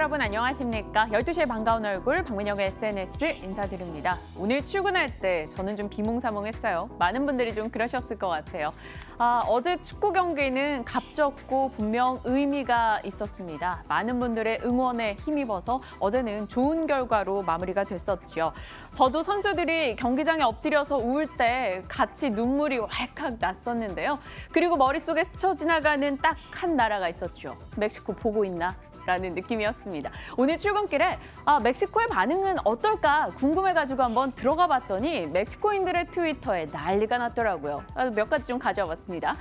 여러분 안녕하십니까? 12시에 반가운 얼굴 박민영의 SNS 인사드립니다. 오늘 출근할 때 저는 좀 비몽사몽했어요. 많은 분들이 좀 그러셨을 것 같아요. 아, 어제 축구 경기는 값졌고 분명 의미가 있었습니다. 많은 분들의 응원에 힘입어서 어제는 좋은 결과로 마무리가 됐었죠. 저도 선수들이 경기장에 엎드려서 울 때 같이 눈물이 왈칵 났었는데요. 그리고 머릿속에 스쳐 지나가는 딱 한 나라가 있었죠. 멕시코 보고 있나? 라는 느낌이었습니다. 오늘 출근길에 아, 멕시코의 반응은 어떨까 궁금해가지고 한번 들어가 봤더니 멕시코인들의 트위터에 난리가 났더라고요. 아, 몇 가지 좀 가져와 봤습니다.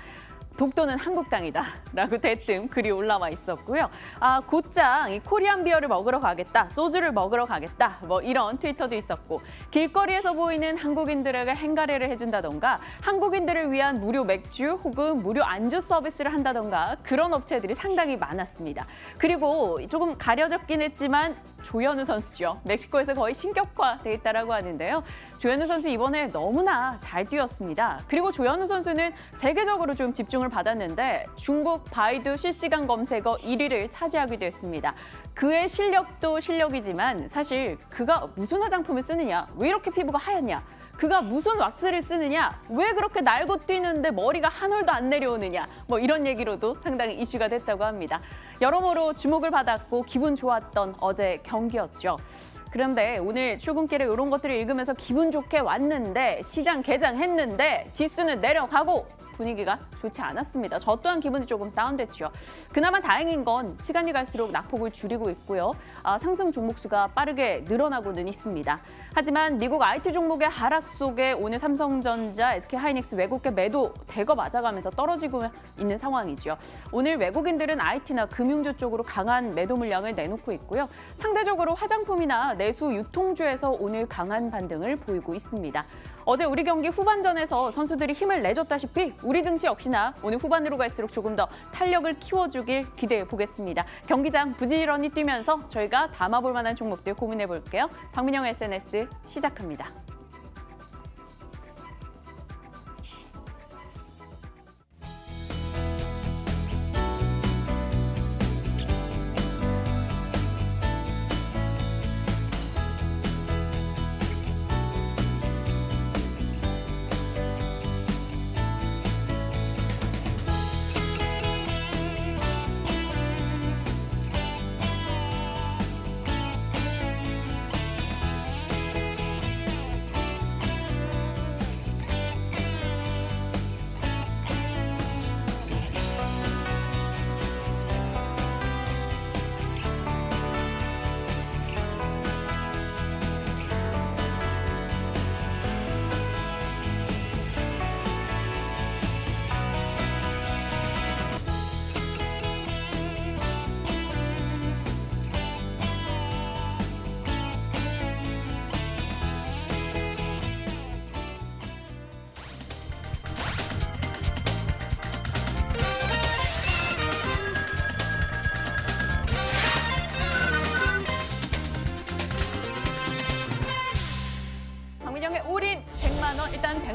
독도는 한국땅이다 라고 대뜸 글이 올라와 있었고요. 아, 곧장 이 코리안 비어를 먹으러 가겠다, 소주를 먹으러 가겠다 뭐 이런 트위터도 있었고 길거리에서 보이는 한국인들에게 행가래를 해준다던가 한국인들을 위한 무료 맥주 혹은 무료 안주 서비스를 한다던가 그런 업체들이 상당히 많았습니다. 그리고 조금 가려졌긴 했지만 조현우 선수죠. 멕시코에서 거의 신격화돼 있다라고 하는데요. 조현우 선수 이번에 너무나 잘 뛰었습니다. 그리고 조현우 선수는 세계적으로 좀 집중을 받았는데 중국 바이두 실시간 검색어 1위를 차지하기도 했습니다. 그의 실력도 실력이지만 사실 그가 무슨 화장품을 쓰느냐, 왜 이렇게 피부가 하얗냐, 그가 무슨 왁스를 쓰느냐, 왜 그렇게 날고 뛰는데 머리가 한 올도 안 내려오느냐, 뭐 이런 얘기로도 상당히 이슈가 됐다고 합니다. 여러모로 주목을 받았고 기분 좋았던 어제 경기였죠. 그런데 오늘 출근길에 이런 것들을 읽으면서 기분 좋게 왔는데 시장 개장했는데 지수는 내려가고 분위기가 좋지 않았습니다. 저 또한 기분이 조금 다운됐죠. 그나마 다행인 건 시간이 갈수록 낙폭을 줄이고 있고요. 아, 상승 종목수가 빠르게 늘어나고는 있습니다. 하지만 미국 IT 종목의 하락 속에 오늘 삼성전자, SK하이닉스 외국계 매도 대거 맞아가면서 떨어지고 있는 상황이죠. 오늘 외국인들은 IT나 금융주 쪽으로 강한 매도 물량을 내놓고 있고요. 상대적으로 화장품이나 내수 유통주에서 오늘 강한 반등을 보이고 있습니다. 어제 우리 경기 후반전에서 선수들이 힘을 내줬다시피 우리 증시 역시나 오늘 후반으로 갈수록 조금 더 탄력을 키워주길 기대해 보겠습니다. 경기장 부지런히 뛰면서 저희가 담아볼 만한 종목들 고민해 볼게요. 박민영 SNS 시작합니다.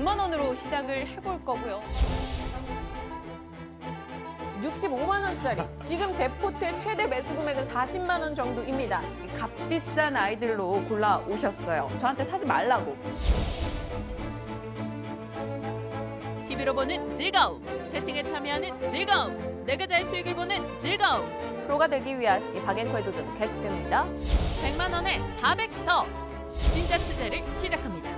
5만 원으로 시작을 해볼 거고요. 65만 원짜리. 지금 제포트의 최대 매수 금액은 40만 원 정도입니다. 값비싼 아이들로 골라 오셨어요. 저한테 사지 말라고. TV로 보는 즐거움, 채팅에 참여하는 즐거움, 내 계좌의 수익을 보는 즐거움. 프로가 되기 위한 이 박앤코의 도전 계속됩니다. 100만 원에 400더 진짜 투자를 시작합니다.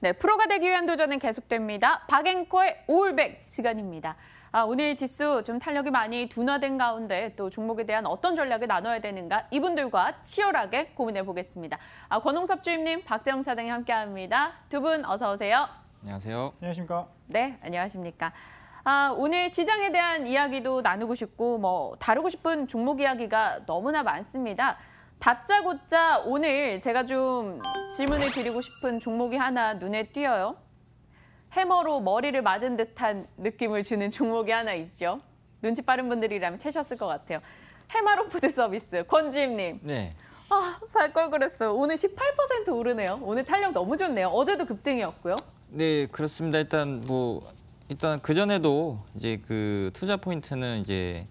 네, 프로가 되기 위한 도전은 계속됩니다. 박앵커의 올백 시간입니다. 아, 오늘 지수 좀 탄력이 많이 둔화된 가운데 또 종목에 대한 어떤 전략을 나눠야 되는가 이분들과 치열하게 고민해 보겠습니다. 아, 권홍섭 주임님, 박재영 차장이 함께합니다. 두 분 어서 오세요. 안녕하세요. 안녕하십니까. 네, 안녕하십니까. 아, 오늘 시장에 대한 이야기도 나누고 싶고 뭐 다루고 싶은 종목 이야기가 너무나 많습니다. 다짜고짜 오늘 제가 좀 질문을 드리고 싶은 종목이 하나 눈에 띄어요. 해머로 머리를 맞은 듯한 느낌을 주는 종목이 하나 있죠. 눈치 빠른 분들이라면 채셨을 것 같아요. 해마로 푸드 서비스 권주임님. 네. 아, 살 걸 그랬어요. 오늘 18% 오르네요. 오늘 탄력 너무 좋네요. 어제도 급등이었고요. 네, 그렇습니다. 일단 뭐 일단 그 전에도 이제 그 투자 포인트는 이제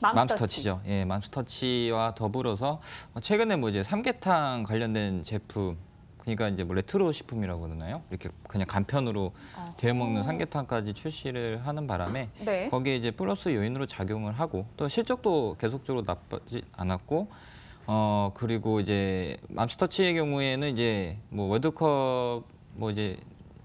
맘스터치. 맘스터치죠. 예, 맘스터치와 더불어서 어, 최근에 뭐 이제 삼계탕 관련된 제품 그러니까 이제 뭐 레토르트 식품이라고 그러나요? 이렇게 그냥 간편으로 어. 데워 먹는 삼계탕까지 출시를 하는 바람에 네. 거기에 이제 플러스 요인으로 작용을 하고 또 실적도 계속적으로 나쁘지 않았고 어 그리고 이제 맘스터치의 경우에는 이제 뭐 월드컵 뭐 이제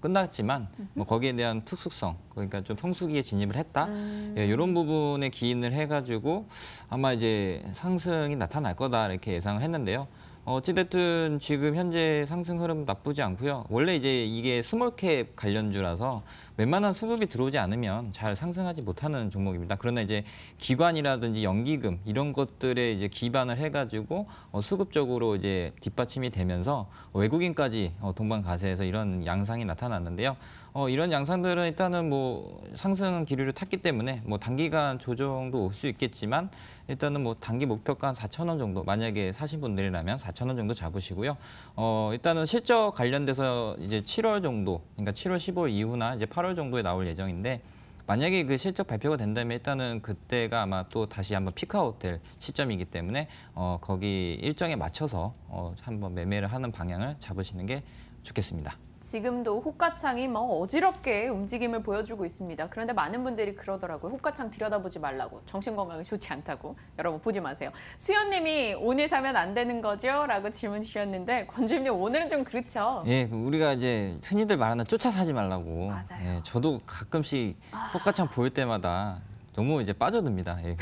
끝났지만 뭐 거기에 대한 특수성 그러니까 좀 성수기에 진입을 했다 음. 예, 이런 부분에 기인을 해가지고 아마 이제 상승이 나타날 거다 이렇게 예상을 했는데요. 어, 어찌됐든 지금 현재 상승 흐름 나쁘지 않고요. 원래 이제 이게 small cap 관련주라서 웬만한 수급이 들어오지 않으면 잘 상승하지 못하는 종목입니다. 그러나 이제 기관이라든지 연기금 이런 것들에 이제 기반을 해가지고 어, 수급적으로 이제 뒷받침이 되면서 외국인까지 어, 동반 가세해서 이런 양상이 나타났는데요. 어, 이런 양상들은 일단은 뭐 상승 기류를 탔기 때문에 뭐 단기간 조정도 올 수 있겠지만 일단은 뭐 단기 목표가 한 4천 원 정도 만약에 사신 분들이라면 4천 원 정도 잡으시고요. 어, 일단은 실적 관련돼서 이제 7월 정도 그러니까 7월 15일 이후나 이제 8월 정도에 나올 예정인데 만약에 그 실적 발표가 된다면 일단은 그때가 아마 또 다시 한번 피크아웃 될 시점이기 때문에 어, 거기 일정에 맞춰서 어, 한번 매매를 하는 방향을 잡으시는 게 좋겠습니다. 지금도 호가창이 뭐 어지럽게 움직임을 보여주고 있습니다. 그런데 많은 분들이 그러더라고요. 호가창 들여다보지 말라고. 정신 건강에 좋지 않다고. 여러분 보지 마세요. 수연님이 오늘 사면 안 되는 거죠? 라고 질문 주셨는데 권주임님 오늘은 좀 그렇죠. 예, 그 우리가 이제 흔히들 말하는 쫓아 사지 말라고. 맞아요. 아. 예, 저도 가끔씩 호가창 보일 때마다 너무 이제 빠져듭니다. 예.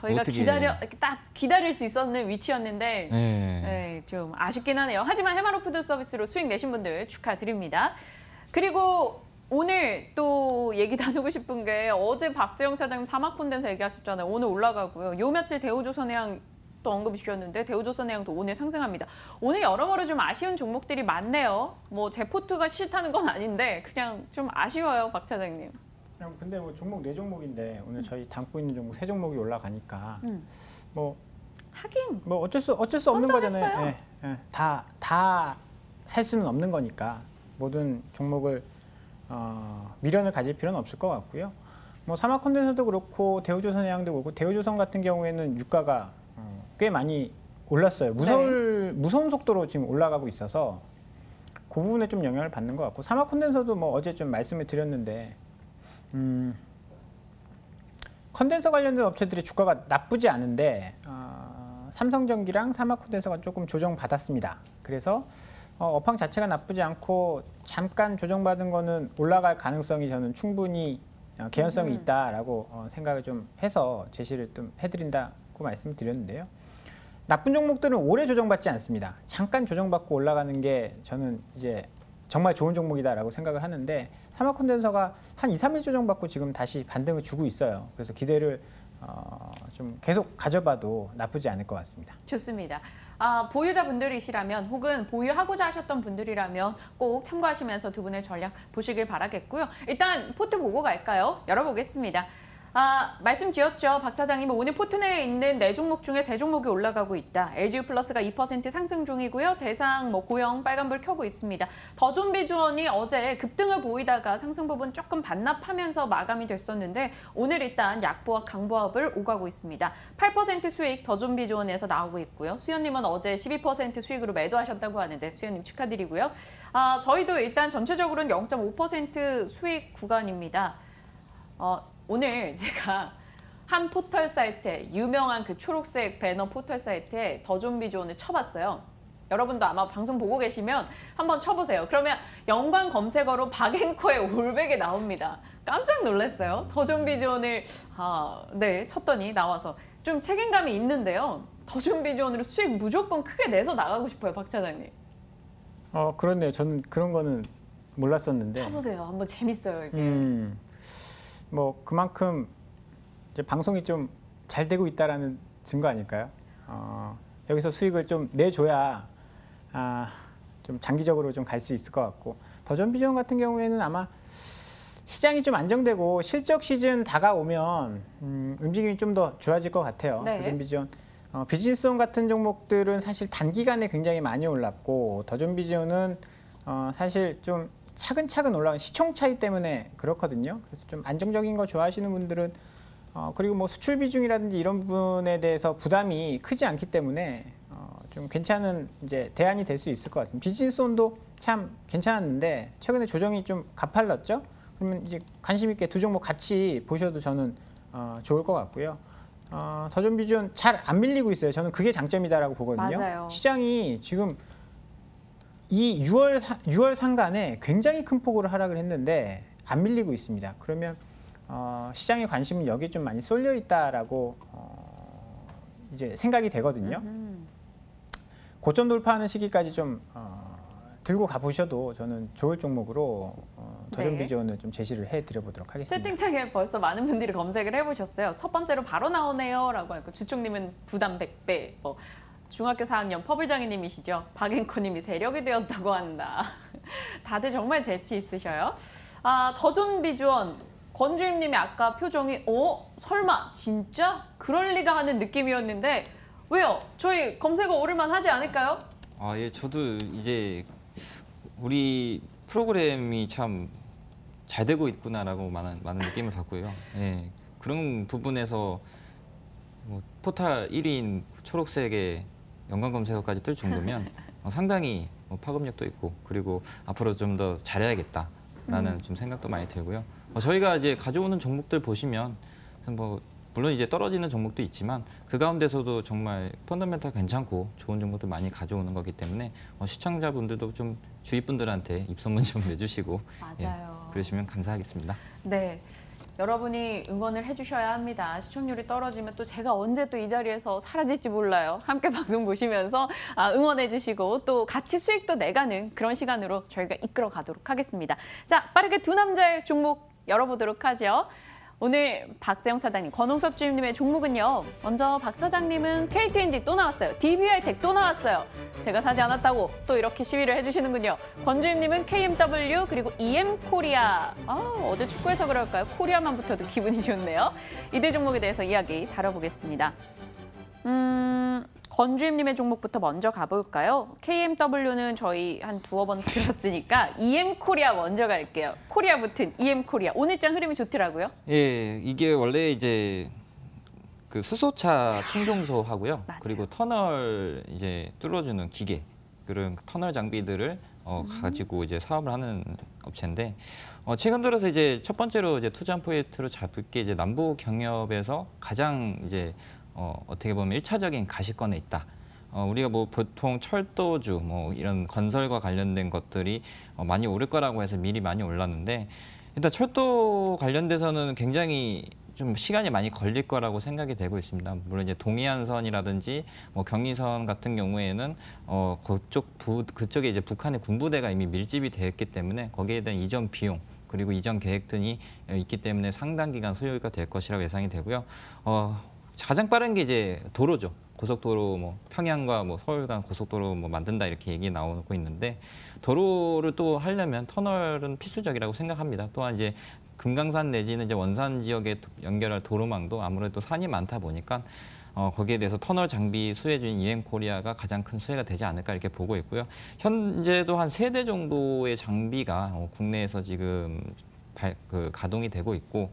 저희가 어떻게- 기다려 딱 기다릴 수 있었는 위치였는데 예. 네, 좀 아쉽긴 하네요. 하지만 해마로 푸드 서비스로 수익 내신 분들 축하드립니다. 그리고 오늘 또 얘기 나누고 싶은 게 어제 박재영 차장님 삼화 콘덴서 얘기하셨잖아요. 오늘 올라가고요. 요 며칠 대우조선해양 또 언급 주셨는데 대우조선해양도 오늘 상승합니다. 오늘 여러모로 좀 아쉬운 종목들이 많네요. 뭐 제포트가 싫다는 건 아닌데 그냥 좀 아쉬워요, 박 차장님. 그냥 근데 뭐 종목 네 종목인데 오늘 저희 담고 있는 종목 세 종목이 올라가니까 음. 뭐뭐 하긴 어쩔 수 어쩔 수 없는. 거잖아요. 예, 다다 살 수는 없는 거니까 모든 종목을 어, 미련을 가질 필요는 없을 것 같고요. 뭐 사막 콘덴서도 그렇고 대우조선 해양도 그렇고 대우조선 같은 경우에는 유가가 어, 꽤 많이 올랐어요. 무서울 무서운 속도로 지금 올라가고 있어서 그 부분에 좀 영향을 받는 것 같고 사막 콘덴서도 뭐 어제 좀 말씀을 드렸는데 음, 컨덴서 관련된 업체들이 주가가 나쁘지 않은데 어, 삼성전기랑 사막 콘덴서가 조금 조정 받았습니다. 그래서 어, 업황 자체가 나쁘지 않고 잠깐 조정받은 거는 올라갈 가능성이 저는 충분히 어, 개연성이 음. 있다라고 어, 생각을 좀 해서 제시를 좀 해드린다고 말씀을 드렸는데요. 나쁜 종목들은 오래 조정받지 않습니다. 잠깐 조정받고 올라가는 게 저는 이제 정말 좋은 종목이다라고 생각을 하는데 사막 콘덴서가 한 2, 3일 조정받고 지금 다시 반등을 주고 있어요. 그래서 기대를 어, 좀 계속 가져봐도 나쁘지 않을 것 같습니다. 좋습니다. 아, 보유자분들이시라면 혹은 보유하고자 하셨던 분들이라면 꼭 참고하시면서 두 분의 전략 보시길 바라겠고요. 일단 포트 보고 갈까요? 열어보겠습니다. 아, 말씀 주셨죠. 박 차장님 오늘 포트 내에 있는 네 종목 중에 세 종목이 올라가고 있다. LGU 플러스가 2% 상승 중이고요. 대상 뭐 고영 빨간불 켜고 있습니다. 더존비주원이 어제 급등을 보이다가 상승 부분 조금 반납하면서 마감이 됐었는데 오늘 일단 약보합 강보합을 오가고 있습니다. 8% 수익 더존비주원에서 나오고 있고요. 수현님은 어제 12% 수익으로 매도하셨다고 하는데 수현님 축하드리고요. 아, 저희도 일단 전체적으로는 0.5% 수익 구간입니다. 어, 오늘 제가 한 포털 사이트에 유명한 그 초록색 배너 포털 사이트에 더존비존을 쳐봤어요. 여러분도 아마 방송 보고 계시면 한번 쳐보세요. 그러면 연관 검색어로 박앵커의 올백이 나옵니다. 깜짝 놀랐어요. 더존비존을 아, 네 쳤더니 나와서 좀 책임감이 있는데요. 더존비존으로 수익 무조건 크게 내서 나가고 싶어요, 박 차장님. 어 그렇네요. 저는 그런 거는 몰랐었는데. 쳐보세요. 한번 재밌어요 이게. 음, 뭐 그만큼 이제 방송이 좀 잘 되고 있다라는 증거 아닐까요? 어, 여기서 수익을 좀 내줘야 아, 좀 장기적으로 좀 갈 수 있을 것 같고 더존비전 같은 경우에는 아마 시장이 좀 안정되고 실적 시즌 다가오면 음, 움직임이 좀 더 좋아질 것 같아요. 네. 더존비전 어, 비즈니스온 같은 종목들은 사실 단기간에 굉장히 많이 올랐고 더존비전은 어, 사실 좀 차근차근 올라간 시총 차이 때문에 그렇거든요. 그래서 좀 안정적인 거 좋아하시는 분들은 어, 그리고 뭐 수출 비중이라든지 이런 부분에 대해서 부담이 크지 않기 때문에 어, 좀 괜찮은 이제 대안이 될 수 있을 것 같습니다. 비즈니스 온도 참 괜찮았는데 최근에 조정이 좀 가팔랐죠. 그러면 이제 관심 있게 두 종목 같이 보셔도 저는 어, 좋을 것 같고요. 어, 더존 비전 잘안 밀리고 있어요. 저는 그게 장점이다라고 보거든요. 맞아요. 시장이 지금 이 6월 6월 상간에 굉장히 큰 폭으로 하락을 했는데 안 밀리고 있습니다. 그러면 어, 시장의 관심은 여기에 좀 많이 쏠려 있다라고 어, 이제 생각이 되거든요. 음. 고점 돌파하는 시기까지 좀 어, 들고 가보셔도 저는 좋을 종목으로 어, 더존 네. 비전을 좀 제시를 해드려보도록 하겠습니다. 채팅창에 벌써 많은 분들이 검색을 해보셨어요. 첫 번째로 바로 나오네요라고 하고 주총님은 부담 100배. 뭐 중학교 4학년 퍼블장애님이시죠. 박앵코님이 세력이 되었다고 한다. 다들 정말 재치 있으셔요. 아 더존 비주원 권주임님이 아까 표정이 어 설마 진짜 그럴 리가 하는 느낌이었는데 왜요? 저희 검색어 오를만 하지 않을까요? 아, 예, 저도 이제 우리 프로그램이 참 잘 되고 있구나라고 많은 많은 느낌을 받고요. 예, 그런 부분에서 뭐 포탈 1위인 초록색의 연관 검색어까지 뜰 정도면 어, 상당히 뭐 파급력도 있고 그리고 앞으로 좀 더 잘해야겠다라는 좀 생각도 많이 들고요. 어, 저희가 이제 가져오는 종목들 보시면 뭐 물론 이제 떨어지는 종목도 있지만 그 가운데서도 정말 펀더멘탈 괜찮고 좋은 종목들 많이 가져오는 거기 때문에 어, 시청자분들도 좀 주위 분들한테 입소문 좀 내주시고 예, 맞아요. 그러시면 감사하겠습니다. 네. 여러분이 응원을 해주셔야 합니다. 시청률이 떨어지면 또 제가 언제 또 이 자리에서 사라질지 몰라요. 함께 방송 보시면서 아, 응원해주시고 또 같이 수익도 내가는 그런 시간으로 저희가 이끌어 가도록 하겠습니다. 자, 빠르게 두 남자의 종목 열어보도록 하죠. 오늘 박재영 사장님, 권홍섭 주임님의 종목은요. 먼저 박 사장님은 KTND 또 나왔어요. DBI텍 또 나왔어요. 제가 사지 않았다고 또 이렇게 시위를 해주시는군요. 권 주임님은 KMW 그리고 EM코리아. 아, 어제 축구해서 그럴까요? 코리아만 붙어도 기분이 좋네요. 이들 종목에 대해서 이야기 다뤄보겠습니다. 음, 권주임님의 종목부터 먼저 가볼까요? KMW는 저희 한 두어 번 들었으니까 EM코리아 먼저 갈게요. 코리아 붙은 EM코리아. 오늘장 흐름이 좋더라고요. 예, 이게 원래 이제 그 수소차 충동소 하고요. 맞아요. 그리고 터널 이제 뚫어주는 기계 그런 터널 장비들을 어, 음. 가지고 이제 사업을 하는 업체인데 어, 최근 들어서 이제 첫 번째로 이제 투자 포인트로 잡을 게 이제 남부 경협에서 가장 이제 어, 어떻게 보면 일차적인 가시권에 있다. 어, 우리가 뭐 보통 철도주 뭐 이런 건설과 관련된 것들이 어, 많이 오를 거라고 해서 미리 많이 올랐는데 일단 철도 관련돼서는 굉장히 좀 시간이 많이 걸릴 거라고 생각이 되고 있습니다. 물론 이제 동해안선이라든지 뭐 경의선 같은 경우에는 어 그쪽 부 그쪽에 이제 북한의 군부대가 이미 밀집이 되어 있기 때문에 거기에 대한 이전 비용 그리고 이전 계획 등이 있기 때문에 상당 기간 소요가 될 것이라고 예상이 되고요. 어 가장 빠른 게 이제 도로죠. 고속도로 뭐 평양과 뭐 서울 간 고속도로 뭐 만든다 이렇게 얘기 나오고 있는데 도로를 또 하려면 터널은 필수적이라고 생각합니다. 또한 이제 금강산 내지는 이제 원산 지역에 도- 연결할 도로망도 아무래도 산이 많다 보니까 어, 거기에 대해서 터널 장비 수혜주인 EM코리아가 가장 큰 수혜가 되지 않을까 이렇게 보고 있고요. 현재도 한 세 대 정도의 장비가 어, 국내에서 지금 발, 그 가동이 되고 있고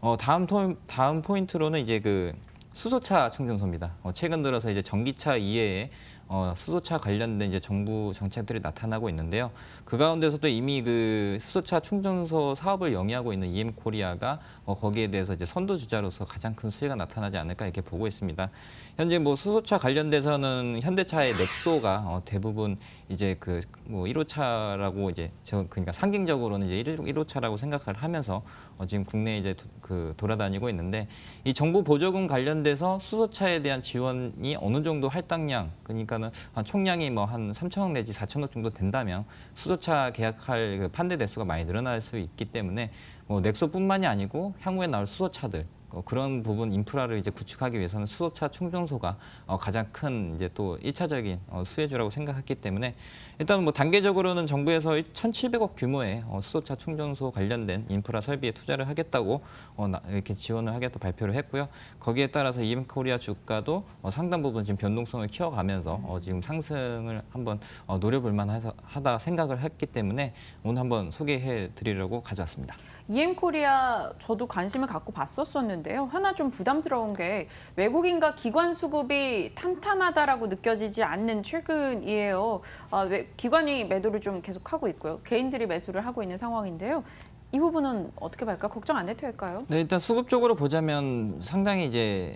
어, 다음 토, 다음 포인트로는 이제 그 수소차 충전소입니다. 어, 최근 들어서 이제 전기차 이외에 어, 수소차 관련된 이제 정부 정책들이 나타나고 있는데요. 그 가운데서도 이미 그 수소차 충전소 사업을 영위하고 있는 EM 코리아가 어, 거기에 대해서 이제 선도 주자로서 가장 큰 수혜가 나타나지 않을까 이렇게 보고 있습니다. 현재 뭐 수소차 관련돼서는 현대차의 넥소가 어, 대부분 이제 그 뭐 1호차라고 이제 저 그러니까 상징적으로는 이제 1, 호차라고 생각을 하면서 어, 지금 국내에 이제 도, 그 돌아다니고 있는데 이 정부 보조금 관련돼서 수소차에 대한 지원이 어느 정도 할당량 그러니까는 한 총량이 뭐 한 3천억 내지 4천억 정도 된다면 수소차 계약할 그 판대 대수가 많이 늘어날 수 있기 때문에 뭐 넥소뿐만이 아니고 향후에 나올 수소차들 어, 그런 부분 인프라를 이제 구축하기 위해서는 수소차 충전소가 어, 가장 큰 이제 또 일차적인 어, 수혜주라고 생각했기 때문에 일단 뭐 단계적으로는 정부에서 1,700억 규모의 어, 수소차 충전소 관련된 인프라 설비에 투자를 하겠다고 어, 나- 이렇게 지원을 하겠다 발표를 했고요. 거기에 따라서 이엠코리아 주가도 어, 상당 부분 지금 변동성을 키워가면서 어, 지금 상승을 한번 어, 노려볼 만하다 생각을 했기 때문에 오늘 한번 소개해 드리려고 가져왔습니다. EM코리아 저도 관심을 갖고 봤었었는데요. 하나 좀 부담스러운 게 외국인과 기관 수급이 탄탄하다라고 느껴지지 않는 최근이에요. 아, 왜- 기관이 매도를 좀 계속하고 있고요. 개인들이 매수를 하고 있는 상황인데요. 이 부분은 어떻게 볼까? 걱정 안 해도 될까요? 네, 일단 수급적으로 보자면 상당히 이제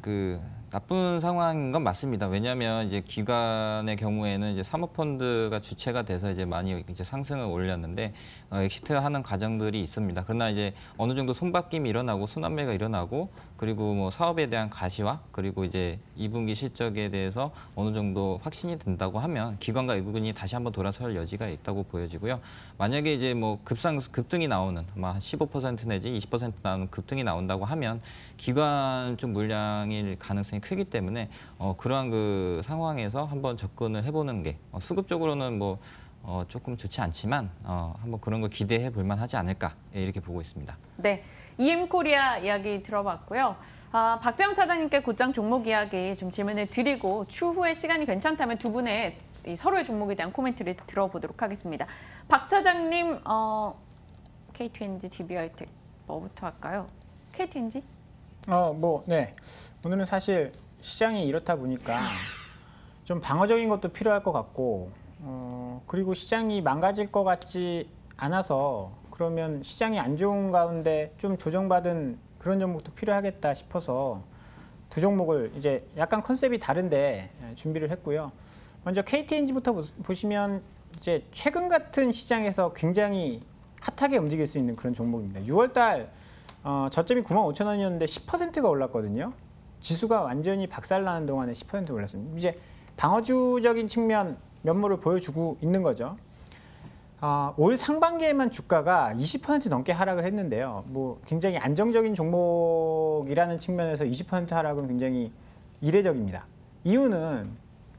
그 나쁜 상황인 건 맞습니다. 왜냐하면 이제 기관의 경우에는 이제 사모펀드가 주체가 돼서 이제 많이 이제 상승을 올렸는데 어, exit하는 과정들이 있습니다. 그러나 이제 어느 정도 손바뀜이 일어나고 순환매가 일어나고 그리고 뭐 사업에 대한 가시화 그리고 이제 2분기 실적에 대해서 어느 정도 확신이 든다고 하면 기관과 외국인이 다시 한번 돌아설 여지가 있다고 보여지고요. 만약에 이제 뭐 급상 급등이 나오는 아마 한15% 내지 20% 나오는 급등이 나온다고 하면 기관 좀 물량일 가능성이 크기 때문에 어, 그러한 그 상황에서 한번 접근을 해보는 게 어, 수급적으로는 뭐 어, 조금 좋지 않지만 어, 한번 그런 걸 기대해 볼 만하지 않을까 예, 이렇게 보고 있습니다. 네. EM코리아 이야기 들어봤고요. 아, 박재영 차장님께 곧장 종목 이야기 좀 질문을 드리고 추후에 시간이 괜찮다면 두 분의 이 서로의 종목에 대한 코멘트를 들어보도록 하겠습니다. 박 차장님, 어, KTNG, DBI텍 뭐부터 할까요? KTNG? 어, 뭐, 네. 오늘은 사실 시장이 이렇다 보니까 좀 방어적인 것도 필요할 것 같고, 어, 그리고 시장이 망가질 것 같지 않아서 그러면 시장이 안 좋은 가운데 좀 조정받은 그런 종목도 필요하겠다 싶어서 두 종목을 이제 약간 컨셉이 다른데 예, 준비를 했고요. 먼저 KTNG부터 보시면 이제 최근 같은 시장에서 굉장히 핫하게 움직일 수 있는 그런 종목입니다. 6월달 어, 저점이 9만 5천 원이었는데 10%가 올랐거든요. 지수가 완전히 박살나는 동안에 10% 올랐습니다. 이제 방어주적인 측면 면모를 보여주고 있는 거죠. 아, 올 상반기에만 주가가 20% 넘게 하락을 했는데요. 뭐 굉장히 안정적인 종목이라는 측면에서 20% 하락은 굉장히 이례적입니다. 이유는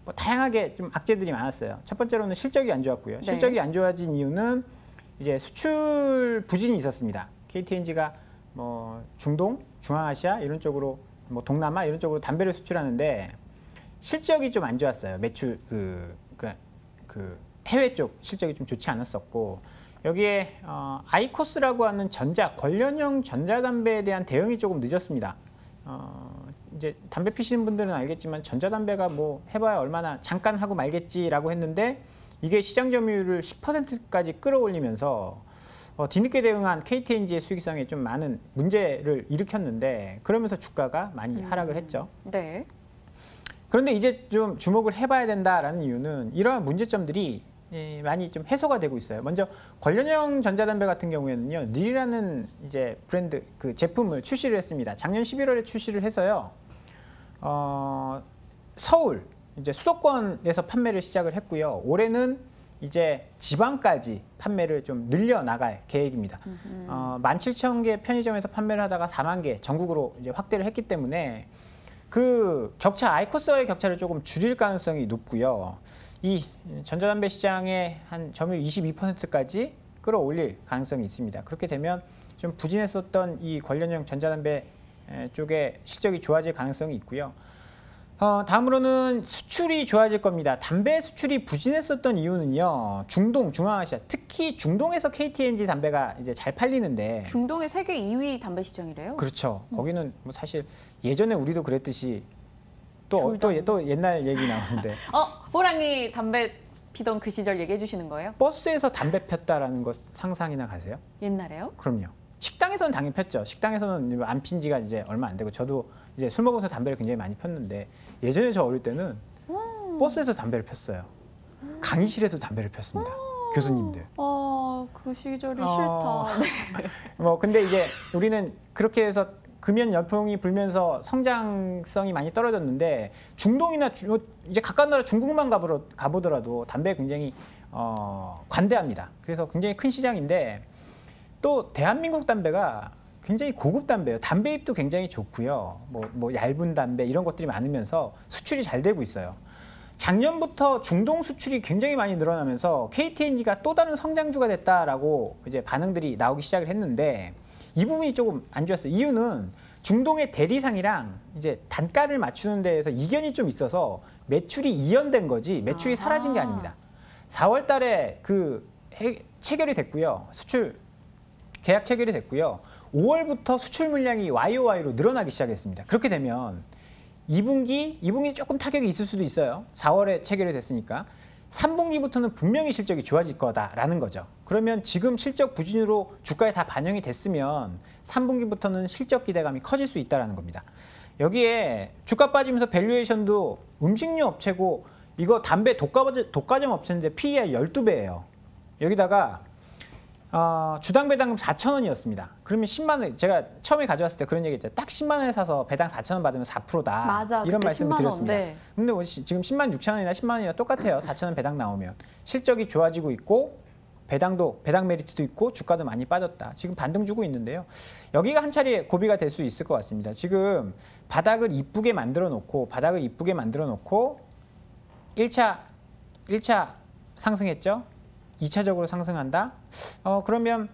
뭐 다양하게 좀 악재들이 많았어요. 첫 번째로는 실적이 안 좋았고요. 네. 실적이 안 좋아진 이유는 이제 수출 부진이 있었습니다. KTNG가 뭐 중동, 중앙아시아 이런 쪽으로 뭐 동남아 이런 쪽으로 담배를 수출하는데 실적이 좀 안 좋았어요. 매출 그, 그, 그 해외 쪽 실적이 좀 좋지 않았었고 여기에 어, 아이코스라고 하는 전자 관련형 전자담배에 대한 대응이 조금 늦었습니다. 어, 이제 담배 피시는 분들은 알겠지만 전자담배가 뭐 해봐야 얼마나 잠깐 하고 말겠지라고 했는데 이게 시장 점유율을 10%까지 끌어올리면서 어, 뒤늦게 대응한 KTNG의 수익성에 좀 많은 문제를 일으켰는데 그러면서 주가가 많이 하락을 했죠. 네. 그런데 이제 좀 주목을 해봐야 된다라는 이유는 이러한 문제점들이 예, 많이 좀 해소가 되고 있어요. 먼저 관련형 전자담배 같은 경우에는요, 닐이라는 이제 브랜드 그 제품을 출시를 했습니다. 작년 11월에 출시를 해서요, 어, 서울 이제 수도권에서 판매를 시작을 했고요. 올해는 이제 지방까지 판매를 좀 늘려 나갈 계획입니다. 어, 17,000개 편의점에서 판매를 하다가 4만 개 전국으로 이제 확대를 했기 때문에 그 격차 아이코스와의 격차를 조금 줄일 가능성이 높고요. 이 전자담배 시장의 한 점유율 22%까지 끌어올릴 가능성이 있습니다. 그렇게 되면 좀 부진했었던 이 관련형 전자담배 에, 쪽에 실적이 좋아질 가능성이 있고요. 어, 다음으로는 수출이 좋아질 겁니다. 담배 수출이 부진했었던 이유는요. 중동, 중앙아시아, 특히 중동에서 KTNG 담배가 이제 잘 팔리는데 중동의 세계 2위 담배 시장이래요. 그렇죠. 거기는 뭐 사실 예전에 우리도 그랬듯이 또둘또 다. 또 옛날 얘기 나오는데 어, 호랑이 담배 피던 그 시절 얘기해 주시는 거예요? 버스에서 담배 폈다라는 것 상상이나 가세요? 옛날에요? 그럼요. 식당에서는 당연히 폈죠. 식당에서는 안 핀 지가 이제 얼마 안 되고 저도 이제 술 먹으면서 담배를 굉장히 많이 폈는데 예전에 저 어릴 때는 버스에서 담배를 폈어요. 강의실에도 담배를 폈습니다. 교수님들. 아, 그 시절이 어. 싫다. 네. 뭐 근데 이제 우리는 그렇게 해서 금연 열풍이 불면서 성장성이 많이 떨어졌는데 중동이나 주- 이제 가까운 나라 중국만 가보러, 가보더라도 담배에 굉장히 어, 관대합니다. 그래서 굉장히 큰 시장인데 또 대한민국 담배가 굉장히 고급 담배예요. 담배 잎도 굉장히 좋고요. 뭐, 뭐 얇은 담배 이런 것들이 많으면서 수출이 잘 되고 있어요. 작년부터 중동 수출이 굉장히 많이 늘어나면서 KTNG가 또 다른 성장주가 됐다라고 이제 반응들이 나오기 시작을 했는데 이 부분이 조금 안 좋았어요. 이유는 중동의 대리상이랑 이제 단가를 맞추는 데에서 이견이 좀 있어서 매출이 이연된 거지 매출이. 사라진 게 아닙니다. 4월 달에 그 해- 체결이 됐고요. 수출 계약 체결이 됐고요. 5월부터 수출 물량이 YOY로 늘어나기 시작했습니다. 그렇게 되면 2분기, 2분기 조금 타격이 있을 수도 있어요. 4월에 체결이 됐으니까. 3분기부터는 분명히 실적이 좋아질 거다라는 거죠. 그러면 지금 실적 부진으로 주가에 다 반영이 됐으면 3분기부터는 실적 기대감이 커질 수 있다라는 겁니다. 여기에 주가 빠지면서 valuation도 음식료 업체고 이거 담배 독과점, 독과점 업체인데 PER 12배예요. 여기다가 어, 주당 배당금 4천 원이었습니다. 그러면 10만 원 제가 처음에 가져왔을 때 그런 얘기 했죠. 딱 10만 원에 사서 배당 4천 원 받으면 4%다. 맞아. 이런 말씀을 10만 원, 드렸습니다. 네. 근데 지금 10만 6천 원이나 10만 원이나 똑같아요. 4천 원 배당 나오면 실적이 좋아지고 있고 배당도 배당 메리트도 있고 주가도 많이 빠졌다. 지금 반등 주고 있는데요. 여기가 한 차례 고비가 될 수 있을 것 같습니다. 지금 바닥을 이쁘게 만들어 놓고 바닥을 이쁘게 만들어 놓고 1차 1차 상승했죠. 2차적으로 상승한다. 어 그러면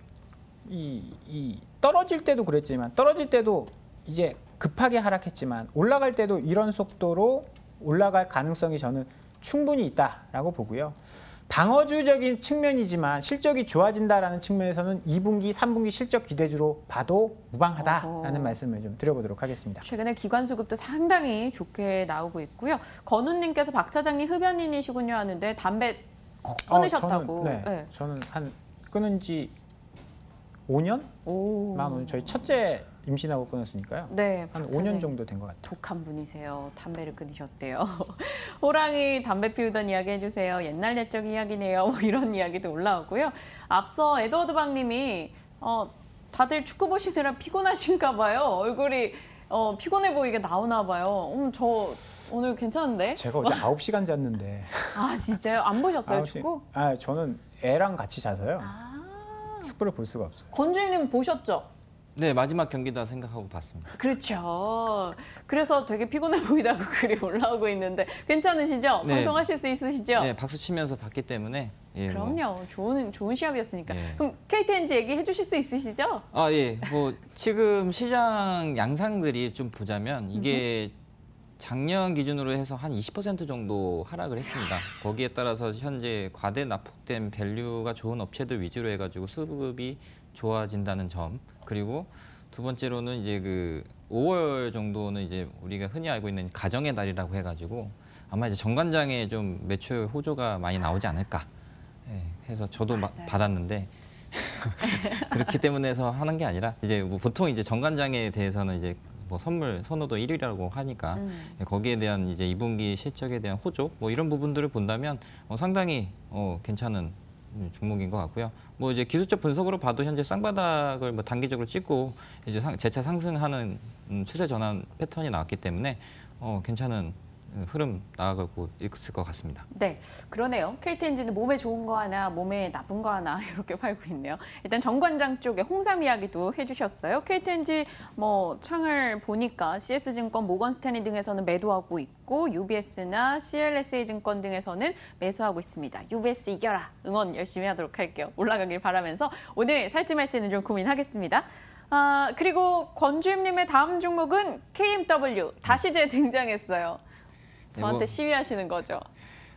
이, 이 떨어질 때도 그랬지만 떨어질 때도 이제 급하게 하락했지만 올라갈 때도 이런 속도로 올라갈 가능성이 저는 충분히 있다라고 보고요. 방어주적인 측면이지만 실적이 좋아진다라는 측면에서는 2분기, 3분기 실적 기대주로 봐도 무방하다라는 어허. 말씀을 좀 드려보도록 하겠습니다. 최근에 기관 수급도 상당히 좋게 나오고 있고요. 건우님께서 박 차장님 흡연인이시군요 하는데 담배 콕 끊으셨다고. 어, 저는, 네, 저는 한 끊은 지 5년? 오. 만 오늘 저희 첫째 임신하고 끊었으니까요. 네, 한박 5년 차장님. 정도 된 것 같아요. 독한 분이세요. 담배를 끊으셨대요. 호랑이 담배 피우던 이야기 해주세요. 옛날 옛적 이야기네요. 뭐 이런 이야기도 올라오고요. 앞서 에드워드 박님이 어, 다들 축구 보시느라 피곤하신가 봐요. 얼굴이 어, 피곤해 보이게 나오나 봐요. 음, 저 오늘 괜찮은데? 제가 어제 9시간 잤는데. 아 진짜요? 안 보셨어요 9시 축구? 아, 저는 애랑 같이 자서요. 아 축구를 볼 수가 없어요. 건주님 보셨죠? 네 마지막 경기다 생각하고 봤습니다. 그렇죠. 그래서 되게 피곤해 보이다고 글이 올라오고 있는데 괜찮으시죠? 네. 방송하실 수 있으시죠? 네 박수 치면서 봤기 때문에 예, 뭐. 그럼요. 좋은 좋은 시합이었으니까. 예. 그럼 KT&G 얘기해 주실 수 있으시죠? 아, 예. 뭐 지금 시장 양상들이 좀 보자면 이게 작년 기준으로 해서 한 20% 정도 하락을 했습니다. 거기에 따라서 현재 과대 낙폭된 value가 좋은 업체들 위주로 해가지고 수급이 좋아진다는 점 그리고 두 번째로는 이제 그 5월 정도는 이제 우리가 흔히 알고 있는 가정의 달이라고 해가지고 아마 이제 정관장에 좀 매출 호조가 많이 나오지 않을까 예, 해서 저도 마-. 받았는데 그렇기 때문에 해서 하는 게 아니라 이제 뭐 보통 이제 정관장에 대해서는 이제 뭐 선물 선호도 1위라고 하니까 음. 거기에 대한 이제 2분기 실적에 대한 호조 뭐 이런 부분들을 본다면 어, 상당히 어, 괜찮은 음, 종목인 것 같고요. 뭐 이제 기술적 분석으로 봐도 현재 쌍바닥을 뭐 단기적으로 찍고 이제 상, 재차 상승하는 음, 추세 전환 패턴이 나왔기 때문에 어, 괜찮은 음, 흐름 나아가고 있을 것 같습니다. 네, 그러네요. KTNG는 몸에 좋은 거 하나, 몸에 나쁜 거 하나 이렇게 팔고 있네요. 일단 정관장 쪽에 홍삼 이야기도 해주셨어요. KTNG 뭐 창을 보니까 CS증권, 모건스탠리 등에서는 매도하고 있고 UBS나 CLSA 증권 등에서는 매수하고 있습니다. UBS 이겨라. 응원 열심히 하도록 할게요. 올라가길 바라면서 오늘 살지 말지는 좀 고민하겠습니다. 아, 그리고 권주임님의 다음 종목은 KMW 다시 재등장했어요. 네, 저한테 뭐- 시위하시는 거죠.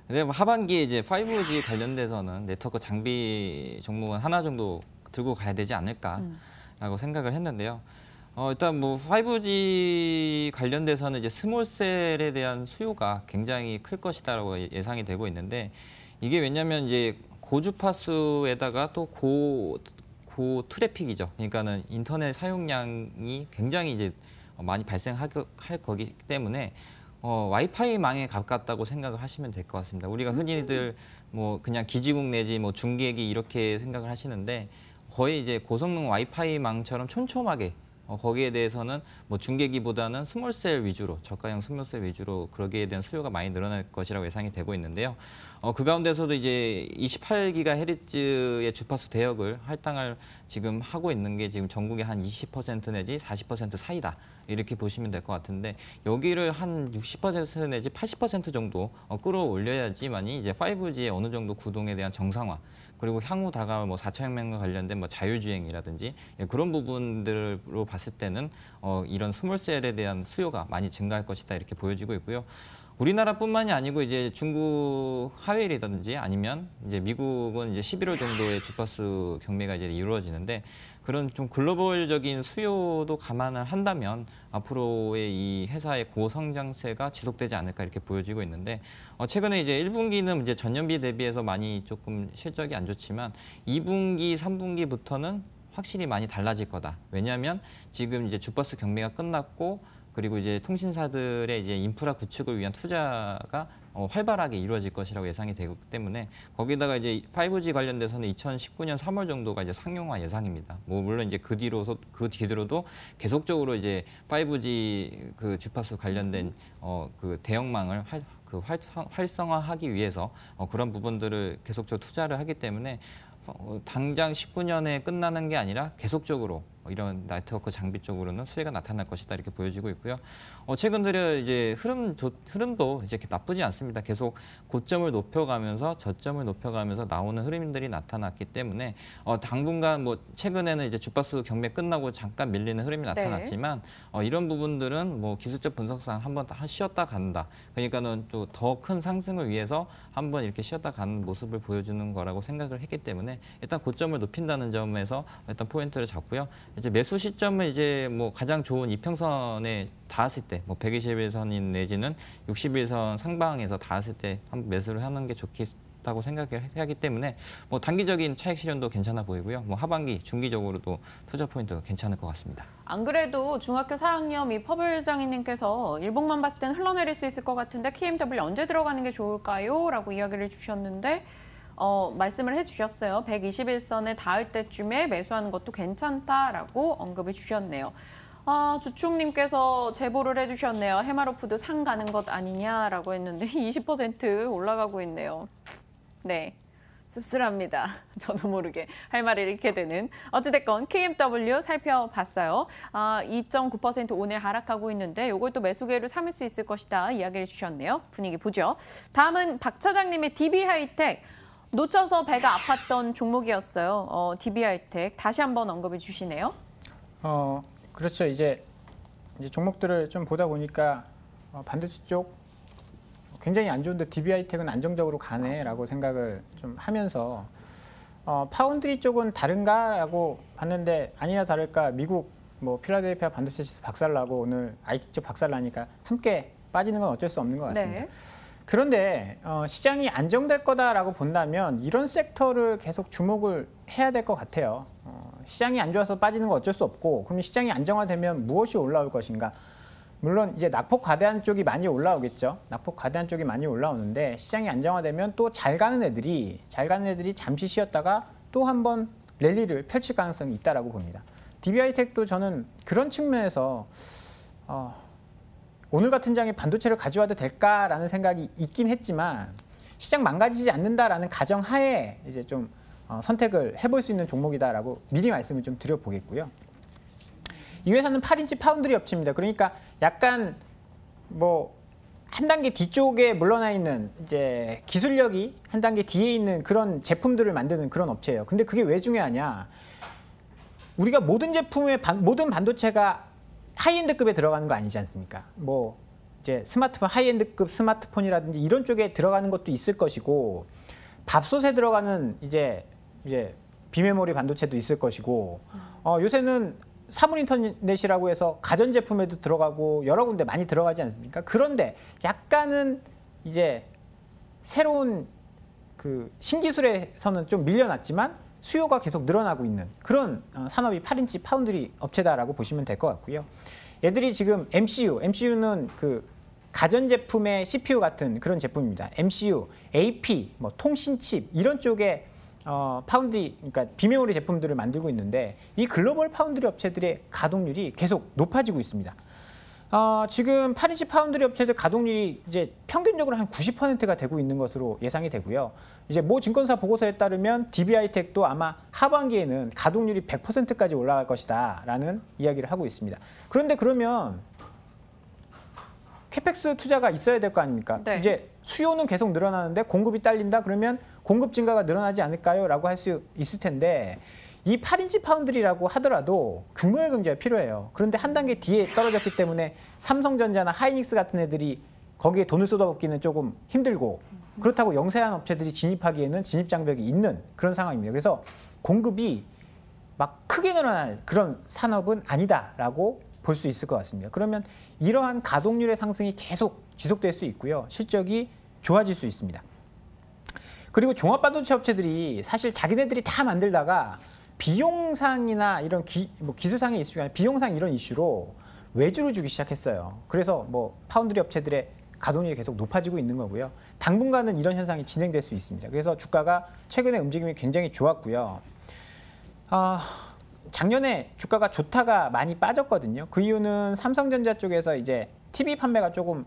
근데 뭐 하반기에 이제 5G 관련돼서는 네트워크 장비 종목은 하나 정도 들고 가야 되지 않을까라고 음. 생각을 했는데요. 어, 일단 뭐 5G 관련돼서는 이제 스몰셀에 대한 수요가 굉장히 클 것이다라고 예- 예상이 되고 있는데 이게 왜냐면 이제 고주파수에다가 또 고 고 트래픽이죠. 그러니까는 인터넷 사용량이 굉장히 이제 많이 발생할 할 거기 때문에 어, 와이파이망에 가깝다고 생각을 하시면 될 것 같습니다. 우리가 흔히들 뭐 그냥 기지국 내지 뭐 중계기 이렇게 생각을 하시는데 거의 이제 고성능 와이파이망처럼 촘촘하게 어, 거기에 대해서는 뭐 중계기보다는 small cell 위주로 저가형 small cell 위주로 거기에 대한 수요가 많이 늘어날 것이라고 예상이 되고 있는데요. 어, 그 가운데서도 이제 28기가 헤르츠의 주파수 대역을 할당을 지금 하고 있는 게 지금 전국에 한20% 내지 40% 사이다. 이렇게 보시면 될 것 같은데 여기를 한 60% 내지 80% 정도 어, 끌어올려야지만이 이제 5G의 어느 정도 구동에 대한 정상화 그리고 향후 다가올 뭐 4차 혁명과 관련된 뭐 자율주행이라든지 예, 그런 부분들로 봤을 때는 어, 이런 스몰셀에 대한 수요가 많이 증가할 것이다 이렇게 보여지고 있고요. 우리나라뿐만이 아니고 이제 중국 하웨이라든지 아니면 이제 미국은 이제 11월 정도에 주파수 경매가 이제 이루어지는데 그런 좀 글로벌적인 수요도 감안을 한다면 앞으로의 이 회사의 고성장세가 지속되지 않을까 이렇게 보여지고 있는데 어, 최근에 이제 1분기는 이제 전년비 대비해서 많이 조금 실적이 안 좋지만 2분기, 3분기부터는 확실히 많이 달라질 거다. 왜냐하면 지금 이제 주버스 경매가 끝났고 그리고 이제 통신사들의 이제 인프라 구축을 위한 투자가 어, 활발하게 이루어질 것이라고 예상이 되기 때문에 거기다가 이제 5G 관련돼서는 2019년 3월 정도가 이제 상용화 예상입니다. 뭐 물론 이제 그 뒤로서 그 뒤로도 계속적으로 이제 5G 그 주파수 관련된 어, 그 대형망을 활, 그 활, 활성화하기 위해서 어, 그런 부분들을 계속적으로 투자를 하기 때문에 어, 당장 19년에 끝나는 게 아니라 계속적으로 이런 네트워크 장비 쪽으로는 수혜가 나타날 것이다 이렇게 보여지고 있고요. 어, 최근 들어 이제 흐름 조- 흐름도 이제 나쁘지 않습니다. 계속 고점을 높여가면서 저점을 높여가면서 나오는 흐름들이 나타났기 때문에 어, 당분간 뭐 최근에는 이제 주가수 경매 끝나고 잠깐 밀리는 흐름이 네. 나타났지만 어, 이런 부분들은 뭐 기술적 분석상 한번 다 쉬었다 간다. 그러니까는 또 더 큰 상승을 위해서 한번 이렇게 쉬었다 가는 모습을 보여주는 거라고 생각을 했기 때문에 일단 고점을 높인다는 점에서 일단 포인트를 잡고요. 이제 매수 시점은 이제 뭐 가장 좋은 이평선에 닿았을 때, 뭐 121선인 내지는 61선 상방에서 닿았을 때 한번 매수를 하는 게 좋겠다고 생각을 하기 때문에 뭐 단기적인 차익 실현도 괜찮아 보이고요. 뭐 하반기, 중기적으로도 투자 포인트가 괜찮을 것 같습니다. 안 그래도 중학교 4학년 미 퍼블장님께서 일봉만 봤을 땐 흘러내릴 수 있을 것 같은데 KMW 언제 들어가는 게 좋을까요? 라고 이야기를 주셨는데 어, 말씀을 해주셨어요. 121선에 닿을 때쯤에 매수하는 것도 괜찮다라고 언급을 주셨네요. 아, 주총님께서 제보를 해주셨네요. 해마로프도 상 가는 것 아니냐라고 했는데 20% 올라가고 있네요. 네. 씁쓸합니다. 저도 모르게 할 말을 잃게 되는. 어찌됐건 KMW 살펴봤어요. 아, 2.9% 오늘 하락하고 있는데 이걸 또 매수 기회로 삼을 수 있을 것이다 이야기를 주셨네요. 분위기 보죠. 다음은 박 차장님의 DB 하이텍. 놓쳐서 배가 아팠던 종목이었어요. 어, DB 하이텍 다시 한번 언급해 주시네요. 어, 그렇죠. 이제, 이제 종목들을 좀 보다 보니까 어, 반도체 쪽 굉장히 안 좋은데 DB하이텍은 안정적으로 가네라고 생각을 좀 하면서 어, 파운드리 쪽은 다른가라고 봤는데 아니나 다를까 미국 뭐 필라델피아 반도체 지수 박살나고 오늘 IT 쪽 박살나니까 함께 빠지는 건 어쩔 수 없는 것 같습니다. 네. 그런데 어, 시장이 안정될 거다라고 본다면 이런 섹터를 계속 주목을 해야 될 것 같아요. 어, 시장이 안 좋아서 빠지는 건 어쩔 수 없고 그럼 시장이 안정화되면 무엇이 올라올 것인가? 물론 이제 낙폭 과대한 쪽이 많이 올라오겠죠. 낙폭 과대한 쪽이 많이 올라오는데 시장이 안정화되면 또 잘 가는 애들이 잘 가는 애들이 잠시 쉬었다가 또 한 번 랠리를 펼칠 가능성이 있다라고 봅니다. DB하이텍도 저는 그런 측면에서 어, 오늘 같은 장에 반도체를 가져와도 될까라는 생각이 있긴 했지만 시장 망가지지 않는다라는 가정하에 이제 좀 어, 선택을 해볼 수 있는 종목이다라고 미리 말씀을 좀 드려보겠고요. 이 회사는 8인치 파운드리 업체입니다. 그러니까 약간 뭐 한 단계 뒤쪽에 물러나 있는 이제 기술력이 한 단계 뒤에 있는 그런 제품들을 만드는 그런 업체예요. 근데 그게 왜 중요하냐? 우리가 모든 제품의 반- 모든 반도체가 high-end급에 들어가는 거 아니지 않습니까? 뭐 이제 스마트폰 high-end급 스마트폰이라든지 이런 쪽에 들어가는 것도 있을 것이고 밥솥에 들어가는 이제 이제 비메모리 반도체도 있을 것이고 어, 요새는 사물 인터넷이라고 해서 가전 제품에도 들어가고 여러 군데 많이 들어가지 않습니까? 그런데 약간은 이제 새로운 그 신기술에서는 좀 밀려났지만 수요가 계속 늘어나고 있는 그런 어, 산업이 8인치 파운드리 업체다라고 보시면 될 것 같고요. 얘들이 지금 MCU, MCU는 그 가전제품의 CPU 같은 그런 제품입니다. MCU, AP, 뭐 통신 칩 이런 쪽에 어, 파운드리, 그러니까 비메모리 제품들을 만들고 있는데 이 글로벌 파운드리 업체들의 가동률이 계속 높아지고 있습니다. 어, 지금 8인치 파운드리 업체들 가동률이 이제 평균적으로 한 90%가 되고 있는 것으로 예상이 되고요. 이제 모 증권사 보고서에 따르면 DB하이텍도 아마 하반기에는 가동률이 100%까지 올라갈 것이다라는 이야기를 하고 있습니다. 그런데 그러면 CAPEX 투자가 있어야 될 거 아닙니까? 네. 이제 수요는 계속 늘어나는데 공급이 딸린다 그러면 공급 증가가 늘어나지 않을까요? 라고 할 수 있을 텐데 이 8인치 파운드리라고 하더라도 규모의 경제가 필요해요. 그런데 한 단계 뒤에 떨어졌기 때문에 삼성전자나 하이닉스 같은 애들이 거기에 돈을 쏟아붓기는 조금 힘들고 그렇다고 영세한 업체들이 진입하기에는 진입 장벽이 있는 그런 상황입니다. 그래서 공급이 막 크게 늘어날 그런 산업은 아니다라고 볼 수 있을 것 같습니다. 그러면 이러한 가동률의 상승이 계속 지속될 수 있고요. 실적이 좋아질 수 있습니다. 그리고 종합반도체 업체들이 사실 자기네들이 다 만들다가 비용상이나 이런 기, 뭐 기술상의 이슈가 아니라 비용상 이런 이슈로 외주를 주기 시작했어요. 그래서 뭐 파운드리 업체들의 가동률이 계속 높아지고 있는 거고요. 당분간은 이런 현상이 진행될 수 있습니다. 그래서 주가가 최근에 움직임이 굉장히 좋았고요. 아, 작년에 주가가 좋다가 많이 빠졌거든요. 그 이유는 삼성전자 쪽에서 이제 TV 판매가 조금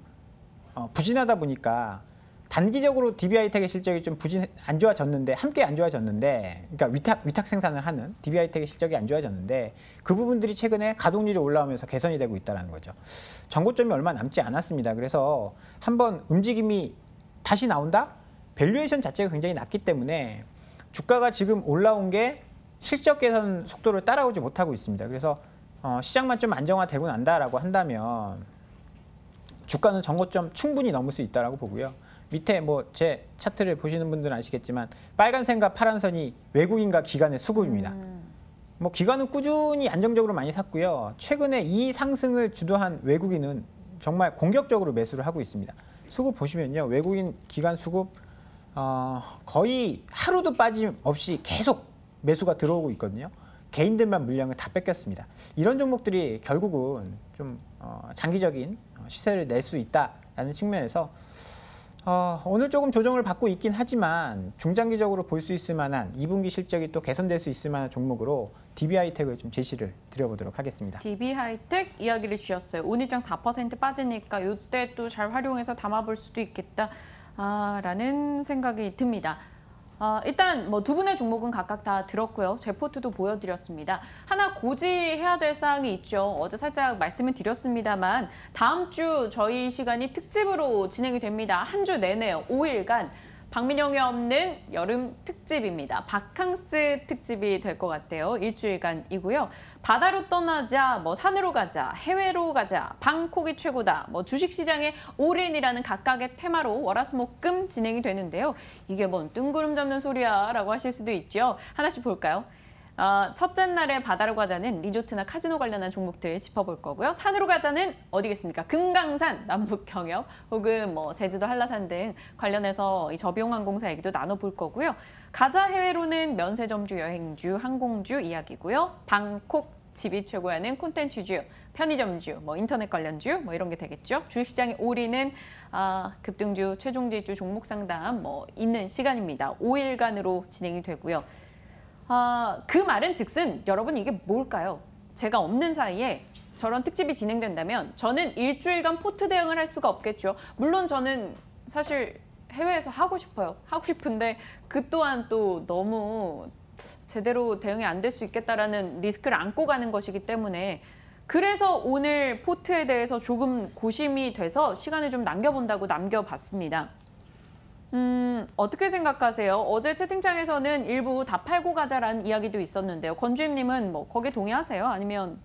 어, 부진하다 보니까 단기적으로 DB하이텍의 실적이 좀 부진 안 좋아졌는데 함께 안 좋아졌는데 그러니까 위탁 위탁 생산을 하는 DB하이텍의 실적이 안 좋아졌는데 그 부분들이 최근에 가동률이 올라오면서 개선이 되고 있다는 거죠. 전고점이 얼마 남지 않았습니다. 그래서 한번 움직임이 다시 나온다? valuation 자체가 굉장히 낮기 때문에 주가가 지금 올라온 게 실적 개선 속도를 따라오지 못하고 있습니다. 그래서 어, 시장만 좀 안정화되고 난다라고 한다면 주가는 전고점 충분히 넘을 수 있다라고 보고요. 밑에 뭐 제 차트를 보시는 분들은 아시겠지만 빨간색과 파란 선이 외국인과 기관의 수급입니다. 뭐 기관은 꾸준히 안정적으로 많이 샀고요. 최근에 이 상승을 주도한 외국인은 정말 공격적으로 매수를 하고 있습니다. 수급 보시면요. 외국인 기관 수급 어, 거의 하루도 빠짐없이 계속 매수가 들어오고 있거든요. 개인들만 물량을 다 뺏겼습니다. 이런 종목들이 결국은 좀 어, 장기적인 시세를 낼 수 있다라는 측면에서 어, 오늘 조금 조정을 받고 있긴 하지만 중장기적으로 볼 수 있을 만한 2분기 실적이 또 개선될 수 있을 만한 종목으로 DB하이텍을 좀 제시를 드려보도록 하겠습니다. DB 하이텍 이야기를 주셨어요. 오늘장 4% 빠지니까 이때 또 잘 활용해서 담아볼 수도 있겠다. 아, 라는 생각이 듭니다. 아, 일단 뭐 두 분의 종목은 각각 다 들었고요. 제 포트도 보여드렸습니다. 하나 고지해야 될 사항이 있죠. 어제 살짝 말씀을 드렸습니다만 다음 주 저희 시간이 특집으로 진행이 됩니다. 한 주 내내요. 5일간 박민영이 없는 여름 특집입니다. 바캉스 특집이 될 것 같아요. 일주일간이고요. 바다로 떠나자, 뭐 산으로 가자, 해외로 가자, 방콕이 최고다, 뭐 주식시장의 올인이라는 각각의 테마로 월화수목금 진행이 되는데요. 이게 뭔 뜬구름 잡는 소리야 라고 하실 수도 있죠. 하나씩 볼까요? 어, 첫째 날에 바다로 가자는 리조트나 카지노 관련한 종목들 짚어볼 거고요. 산으로 가자는 어디겠습니까? 금강산, 남북경협, 혹은 뭐 제주도 한라산 등 관련해서 이 저비용항공사 얘기도 나눠볼 거고요. 가자 해외로는 면세점주, 여행주, 항공주 이야기고요. 방콕 집이 최고야는 콘텐츠주, 편의점주, 뭐 인터넷 관련주, 뭐 이런 게 되겠죠. 주식시장의 올인은 아, 급등주, 최종지주 종목 상담 뭐 있는 시간입니다. 5일간으로 진행이 되고요. 아, 그 말은 즉슨 여러분 이게 뭘까요? 제가 없는 사이에 저런 특집이 진행된다면 저는 일주일간 포트 대응을 할 수가 없겠죠. 물론 저는 사실 해외에서 하고 싶어요. 하고 싶은데 그 또한 또 너무 제대로 대응이 안 될 수 있겠다라는 리스크를 안고 가는 것이기 때문에 그래서 오늘 포트에 대해서 조금 고심이 돼서 시간을 좀 남겨본다고 남겨봤습니다. 음, 어떻게 생각하세요? 어제 채팅창에서는 일부 다 팔고 가자라는 이야기도 있었는데요. 건주임님은 뭐 거기에 동의하세요? 아니면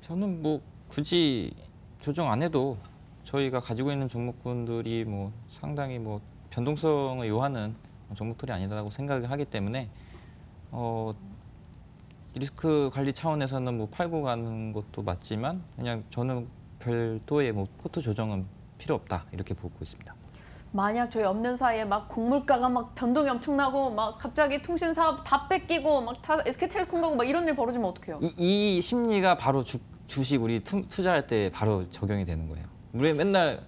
저는 뭐 굳이 조정 안 해도 저희가 가지고 있는 종목군들이 뭐 상당히 뭐 변동성을 요하는 종목들이 아니다라고 생각을 하기 때문에 어 리스크 관리 차원에서는 뭐 팔고 가는 것도 맞지만 그냥 저는 별도의 뭐 포트 조정은 필요 없다 이렇게 보고 있습니다. 만약 저희 없는 사이에 막 곡물가가 막 변동이 엄청나고 막 갑자기 통신 사업 다 뺏기고 막 다 SK텔레콤 가고 막 이런 일 벌어지면 어떡해요? 이, 이 심리가 바로 주, 주식 우리 투, 투자할 때 바로 적용이 되는 거예요. 우리 맨날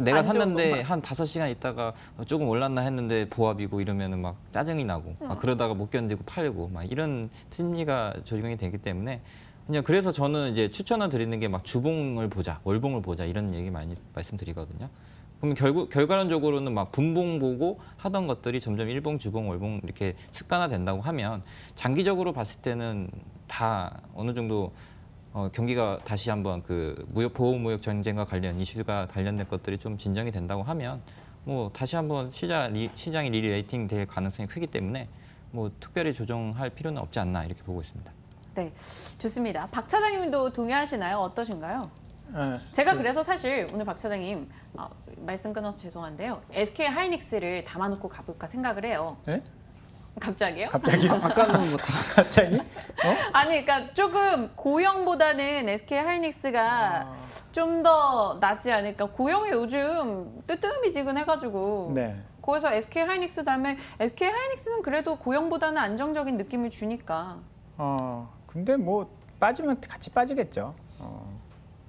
내가 샀는데. 한 다섯 시간 있다가 조금 올랐나 했는데 보합이고 이러면은 막 짜증이 나고 음. 막 그러다가 못 견디고 팔고 막 이런 심리가 적용이 되기 때문에 그냥 그래서 저는 이제 추천을 드리는 게 막 주봉을 보자, 월봉을 보자 이런 얘기 많이 말씀드리거든요. 그럼 결국 결과론적으로는 막 분봉 보고 하던 것들이 점점 일봉, 주봉, 월봉 이렇게 습관화 된다고 하면 장기적으로 봤을 때는 다 어느 정도 어, 경기가 다시 한번 그 무역 보호 무역 전쟁과 관련 이슈가 관련된 것들이 좀 진정이 된다고 하면 뭐 다시 한번 시장 리, 시장이 rerating 될 가능성이 크기 때문에 뭐 특별히 조정할 필요는 없지 않나 이렇게 보고 있습니다. 네, 좋습니다. 박 차장님도 동의하시나요? 어떠신가요? 예. 제가 그래서 사실 오늘 박 차장님 아, 말씀 끊어서 죄송한데요. SK 하이닉스를 담아놓고 가볼까 생각을 해요. 예? 갑자기요? 갑자기요? 아까는 뭐 다, 갑자기? 어? 아니, 그러니까 조금 고영보다는 SK 하이닉스가 아, 좀더 낫지 않을까. 고영이 요즘 뜨뜻미지근해가지고. 네. 거기서 SK 하이닉스 다음에 SK 하이닉스는 그래도 고영보다는 안정적인 느낌을 주니까. 어, 근데 뭐 빠지면 같이 빠지겠죠. 어,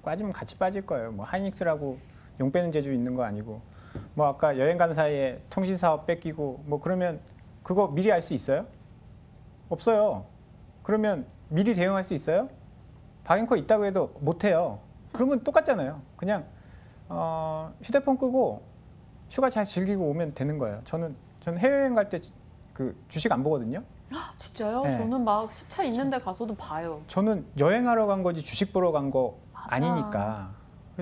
빠지면 같이 빠질 거예요. 뭐 하이닉스라고 용 빼는 재주 있는 거 아니고. 뭐 아까 여행 간 사이에 통신 사업 뺏기고 뭐 그러면 그거 미리 알 수 있어요? 없어요. 그러면 미리 대응할 수 있어요? 박앵커 있다고 해도 못 해요. 그러면 똑같잖아요. 그냥 어, 휴대폰 끄고 휴가 잘 즐기고 오면 되는 거예요. 저는 저는 해외여행 갈 때 그 주식 안 보거든요. 진짜요? 네. 저는 막 시차 있는데 가서도 봐요. 저는 여행하러 간 거지 주식 보러 간거맞 아. 아니니까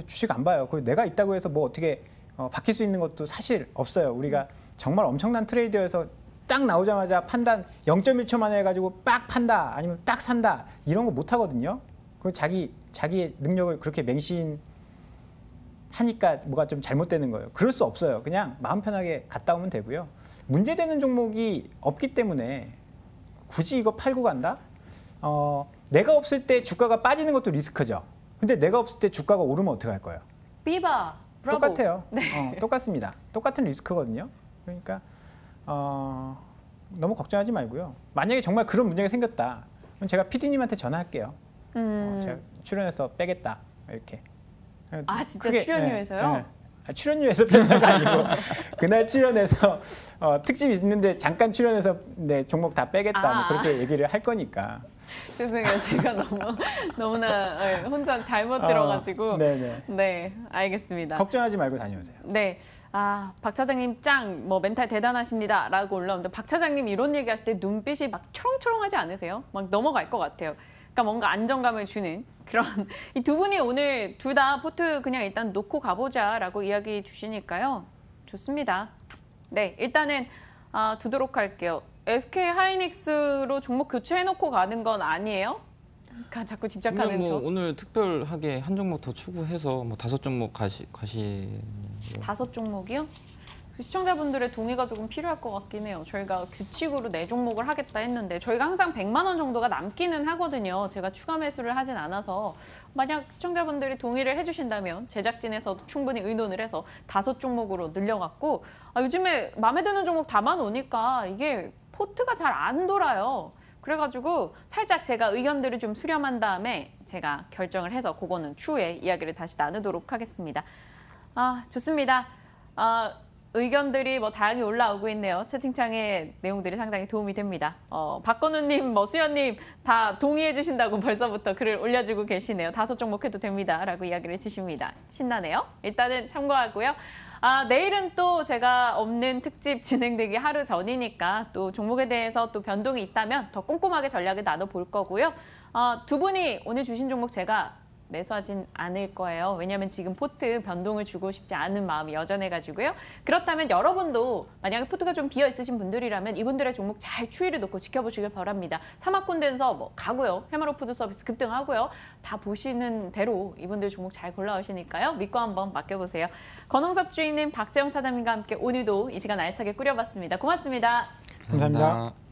주식 안 봐요. 그 내가 있다고 해서 뭐 어떻게 어, 바뀔 수 있는 것도 사실 없어요. 우리가 정말 엄청난 트레이더에서 딱 나오자마자 판단 0.1초 만에 해가지고 빡 판다 아니면 딱 산다 이런 거 못 하거든요. 그 자기 자기의 능력을 그렇게 맹신 하니까 뭐가 좀 잘못되는 거예요. 그럴 수 없어요. 그냥 마음 편하게 갔다 오면 되고요. 문제되는 종목이 없기 때문에 굳이 이거 팔고 간다? 어, 내가 없을 때 주가가 빠지는 것도 리스크죠. 근데 내가 없을 때 주가가 오르면 어떻게 할 거예요? 비바. 브라보. 똑같아요. 네. 어, 똑같습니다. 똑같은 리스크거든요. 그러니까 어, 너무 걱정하지 말고요. 만약에 정말 그런 문제가 생겼다. 그럼 제가 PD님한테 전화할게요. 음. 어, 제가 출연해서 빼겠다. 이렇게. 아, 진짜 크게, 출연료에서요? 예, 예. 아, 출연료에서 뺀다가 아니고 그날 출연해서 어, 특집 있는데 잠깐 출연해서 네, 종목 다 빼겠다. 뭐 아. 그렇게 얘기를 할 거니까. 죄송해요. 제가 너무 너무나 네, 혼자 잘못 들어가지고. 어, 네네. 네, 알겠습니다. 걱정하지 말고 다녀오세요. 네. 아, 박 차장님 짱, 뭐 멘탈 대단하십니다. 라고 올라오는데 박 차장님 이런 얘기 하실 때 눈빛이 막 초롱초롱하지 않으세요? 막 넘어갈 것 같아요. 그러니까 뭔가 안정감을 주는 그런 이 두 분이 오늘 둘 다 포트 그냥 일단 놓고 가보자라고 이야기 주시니까요. 좋습니다. 네, 일단은 아, 두도록 할게요. SK 하이닉스로 종목 교체해놓고 가는 건 아니에요? 그러니까 자꾸 집착하는 뭐 척. 오늘 특별하게 한 종목 더 추구해서 뭐 다섯 종목 가시 가시 다섯 종목이요? 그 시청자분들의 동의가 조금 필요할 것 같긴 해요. 저희가 규칙으로 네 종목을 하겠다 했는데 저희가 항상 100만 원 정도가 남기는 하거든요. 제가 추가 매수를 하진 않아서 만약 시청자분들이 동의를 해주신다면 제작진에서도 충분히 의논을 해서 다섯 종목으로 늘려갔고 아, 요즘에 마음에 드는 종목 담아놓으니까 이게 포트가 잘 안 돌아요. 그래가지고 살짝 제가 의견들을 좀 수렴한 다음에 제가 결정을 해서 그거는 추후에 이야기를 다시 나누도록 하겠습니다. 아, 좋습니다. 아, 의견들이 뭐 다양히 올라오고 있네요. 채팅창에 내용들이 상당히 도움이 됩니다. 어, 박건우님, 뭐 수연님 다 동의해 주신다고 벌써부터 글을 올려주고 계시네요. 다섯 종목 해도 됩니다라고 이야기를 주십니다. 신나네요. 일단은 참고하고요. 아, 내일은 또 제가 없는 특집 진행되기 하루 전이니까 또 종목에 대해서 또 변동이 있다면 더 꼼꼼하게 전략을 나눠볼 거고요. 아, 두 분이 오늘 주신 종목 제가 매수하진 않을 거예요. 왜냐하면 지금 포트 변동을 주고 싶지 않은 마음이 여전해가지고요. 그렇다면 여러분도 만약에 포트가 좀 비어 있으신 분들이라면 이분들의 종목 잘 추이를 놓고 지켜보시길 바랍니다. 삼화콘덴서 뭐 가고요. 해마로푸드 서비스 급등하고요. 다 보시는 대로 이분들 종목 잘 골라오시니까요. 믿고 한번 맡겨보세요. 건홍섭 주인님, 박재영 차장님과 함께 오늘도 이 시간 알차게 꾸려봤습니다. 고맙습니다. 감사합니다.